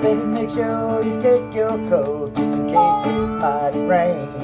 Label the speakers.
Speaker 1: Baby, make sure you take your coat just in case it might rain.